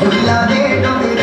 La de